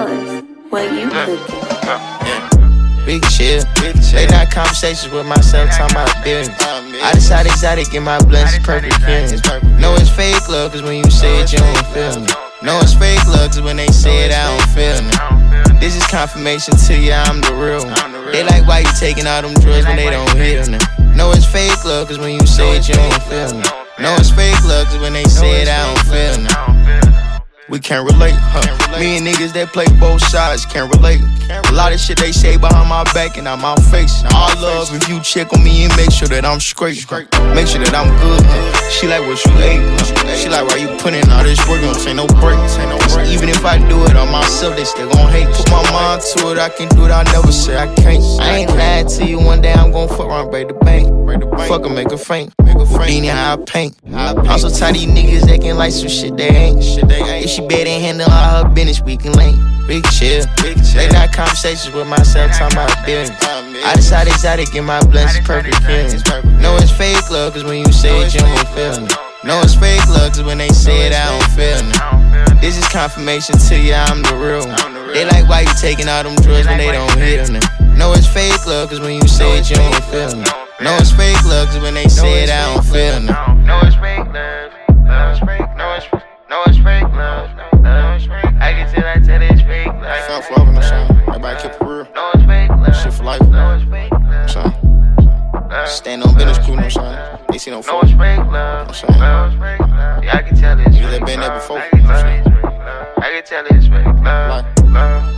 Dallas, what you cooking? Big chill. Late night conversations with myself, talking about billions. I decide exotic in my blends, perfect feelings. Know it's fake love, cause when you say it, you don't feel me. Know it's fake love, cause when they say it, I don't feel me. This is confirmation to you, I'm the real one. They like why you taking all them drugs when they don't hit them. Know it's fake love, cause when you say it, you don't feel me. Know it's fake love, cause when they say it, I don't feel me. We can't relate, huh? Me and niggas that play both sides can't relate. A lot of shit they say behind my back and out my face. All love if you check on me and make sure that I'm straight. huh? Make sure that I'm good. Huh? She like what you ate. huh? She like why you putting all this work on? Ain't no breaks, ain't no break. Even if I do it on myself, they still gon' hate. Put my mind to it, I can do it. I never say I can't. I ain't lying to you. One day I'm gon' fuck around, break the bank. Fuck 'em, make a faint. Houdini how I paint. I'm so tired of these niggas acting like some shit they ain't. Shit they ain't. If she better handle all her business, we can link. Big chill. Late night conversations with myself, talking about billions. I decide exotic in my blends, perfect feelings. Know it's fake love, cause when you say it, you don't feel me. Know it's fake love, cause when they say it, I don't feel me. This is confirmation to you, I'm the real one. They like why you taking all them drugs when they don't hit them. Know it's fake love, cause when you say it, you don't feel me. Know it's fake love, cause when they say it, I don't feel me. No, it's fake love. No, it's fake. No, it's no, it's fake love. No, it's fake. I can tell, I tell it's fake love. Felt forever, no shame. Everybody keep it real. No, it's fake love. Shit for life. No, it's fake love. Stand on business, cool, no shine. They see no No, fault. it's fake love. No, love. Yeah, I can tell it's You fake that been there before. I can tell it's fake love. I can tell it's fake Love.